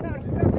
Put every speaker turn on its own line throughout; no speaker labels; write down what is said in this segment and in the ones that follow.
подарок.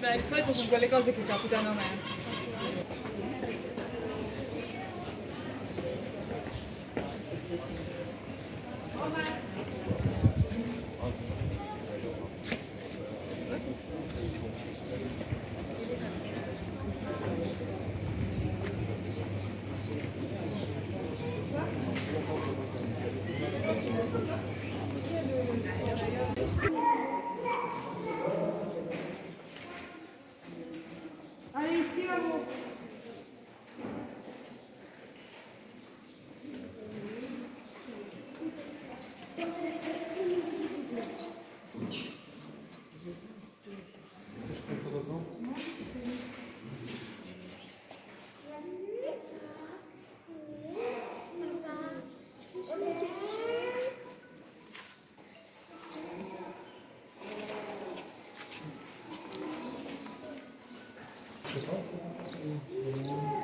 Beh, di solito sono quelle cose che capitano a me.
Thank Merci.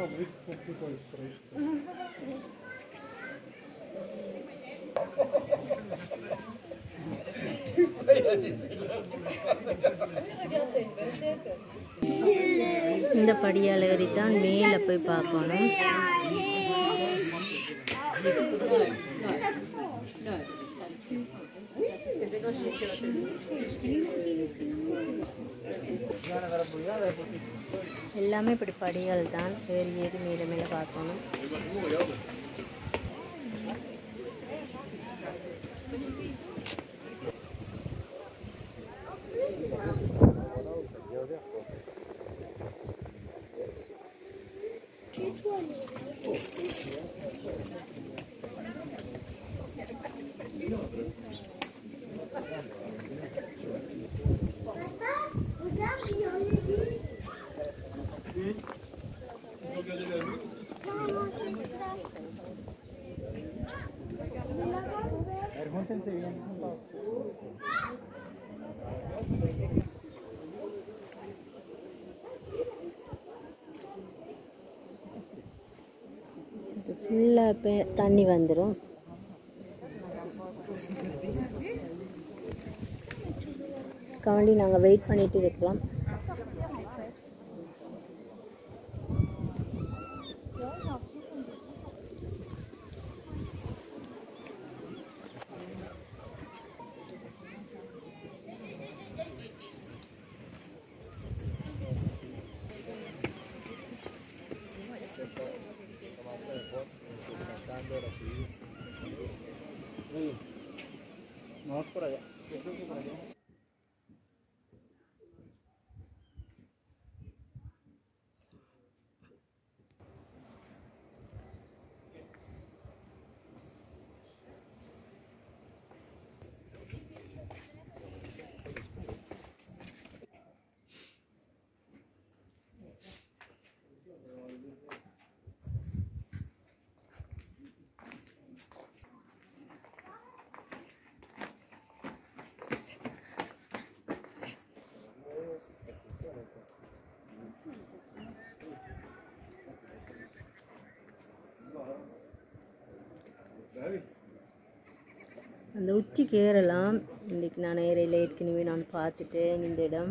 ma bistro tipo
இந்த படியால் ஏறித்தான் மேலே போய் பார்க்கணும் Thank you. எல்லாமே இப்படி படிகள் தான் ஏறி ஏறி மேலே மேலே பார்க்கணும்
Papa,
Pensei bien.
இது ஃபுல்லாக தண்ணி வந்துடும் கவண்டி நாங்கள் வெயிட் பண்ணிட்டு இருக்கலாம்
नमस्कार पर
அந்த உச்சிக்கு ஏறலாம். இன்றைக்கி நான் ஏறையில் ஏற்கனவே நான் பார்த்துட்டேன் இந்த இடம்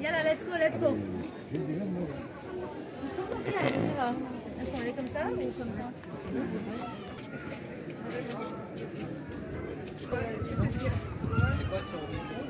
Yalla, let's go, let's go. Comme ça ou comme ça Non, c'est quoi si